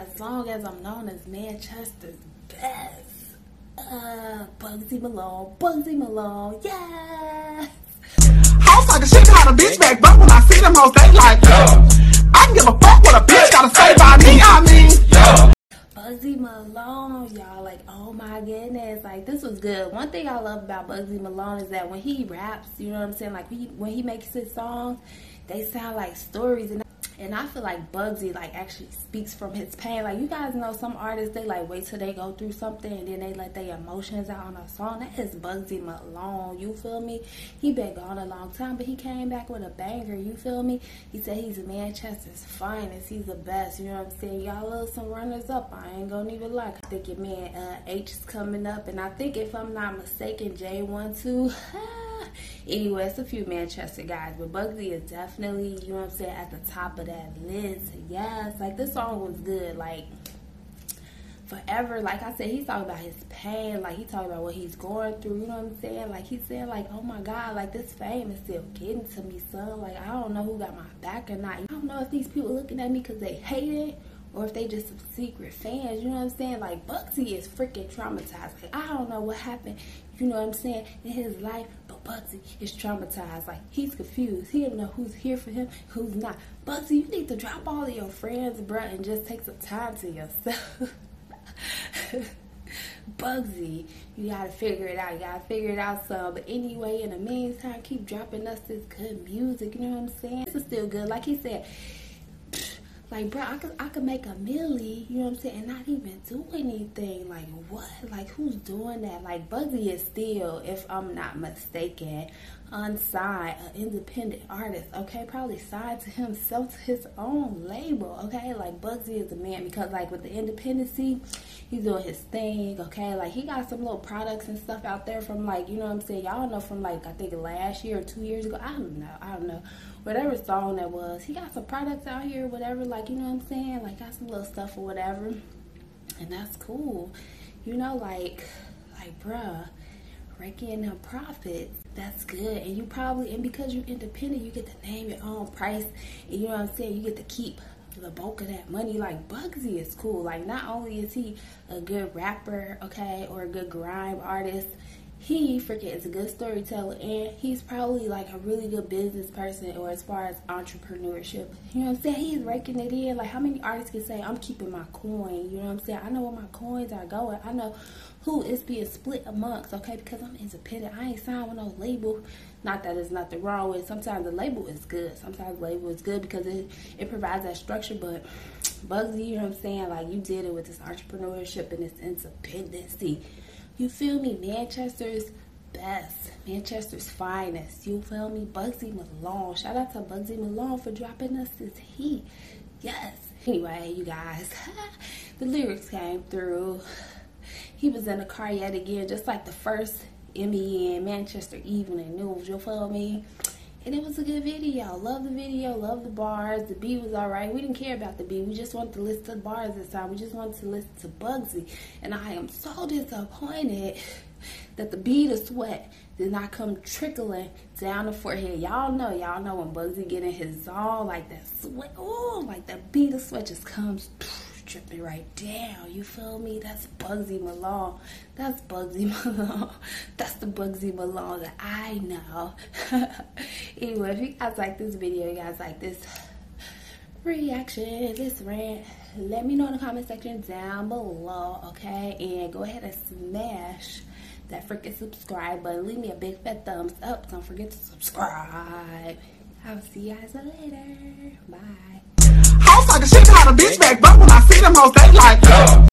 as long as I'm known as Manchester's best. Uh, Bugzy Malone, Bugzy Malone, yes. House like a shit got a bitch back, but when I see them hoes, they like, yeah. I can give a fuck what a bitch gotta say by me, I mean, yeah. Bugzy Malone, y'all, like, oh my goodness, like, this was good. One thing I love about Bugzy Malone is that when he raps, you know what I'm saying, like, he, when he makes his songs, they sound like stories, and and I feel like Bugzy like actually speaks from his pain. Like you guys know some artists they like wait till they go through something and then they let their emotions out on a song. That is Bugzy Malone. You feel me? He been gone a long time, but he came back with a banger. You feel me? He said he's a Manchester's finest. He's the best. You know what I'm saying? Y'all love some runners up. I ain't gonna even lie. I think your man uh, Aitch is coming up, and I think if I'm not mistaken, J1 too. anyway, it's a few Manchester guys, but Bugzy is definitely, you know what I'm saying, at the top of that list. Yes, like this song was good. Like forever, like I said, he's talking about his pain, like he talking about what he's going through, you know what I'm saying? Like he's saying like, oh my God, like this fame is still getting to me, son. Like I don't know who got my back or not. I don't know if these people looking at me because they hate it or if they just some secret fans, you know what I'm saying? Like Bugzy is freaking traumatized. Like I don't know what happened, you know what I'm saying, in his life, but Bugzy is traumatized. Like he's confused. He don't know who's here for him, who's not. Bugzy, you need to drop all of your friends, bruh, and just take some time to yourself. Bugzy, you gotta figure it out. You gotta figure it out some. But anyway, in the meantime, keep dropping us this good music. You know what I'm saying? This is still good. Like he said, like, bro, I could I could make a milli, you know what I'm saying, and not even do anything. Like, what? Like, who's doing that? Like, Bugzy is still, if I'm not mistaken, unsigned, an independent artist. Okay, probably signed to himself to his own label. Okay, like Bugzy is a man because, like, with the independency, he's doing his thing. Okay, like he got some little products and stuff out there from like, you know what I'm saying. Y'all know from like I think last year or two years ago. I don't know. I don't know whatever song that was. He got some products out here, whatever, like, you know what I'm saying? Like, got some little stuff or whatever. And that's cool. You know, like, like, bruh, raking in profits. That's good. And you probably, and because you're independent, you get to name your own price. And you know what I'm saying? You get to keep the bulk of that money. Like Bugzy is cool. Like not only is he a good rapper, okay, or a good grime artist, he freaking is a good storyteller and he's probably like a really good business person or as far as entrepreneurship. You know what I'm saying? He's raking it in. Like how many artists can say, I'm keeping my coin, you know what I'm saying? I know where my coins are going. I know who is being split amongst, okay, because I'm independent. I ain't signed with no label. Not that there's nothing wrong with it. Sometimes the label is good. Sometimes the label is good because it, it provides that structure, but Bugzy, you know what I'm saying? Like you did it with this entrepreneurship and this independency. You feel me? Manchester's best. Manchester's finest. You feel me? Bugzy Malone. Shout out to Bugzy Malone for dropping us this heat. Yes. Anyway, you guys, the lyrics came through. He was in the car yet again, just like the first MEN Manchester Evening News. You feel me? And it was a good video. Love the video, love the bars. The beat was alright. We didn't care about the beat. We just wanted to listen to the bars this time. We just wanted to listen to Bugzy. And I am so disappointed that the bead of sweat did not come trickling down the forehead. Y'all know, y'all know when Bugzy get in his zone, like that sweat, oh, like that bead of sweat just comes dripping right down. You feel me? That's Bugzy Malone. That's Bugzy Malone. That's the Bugzy Malone that I know. anyway, if you guys like this video, you guys like this reaction, this rant, let me know in the comment section down below, okay? And go ahead and smash that freaking subscribe button. Leave me a big fat thumbs up. Don't forget to subscribe. I'll see you guys later. Bye house like a shit got a bitch back, but when I see them hoes, they like, yeah.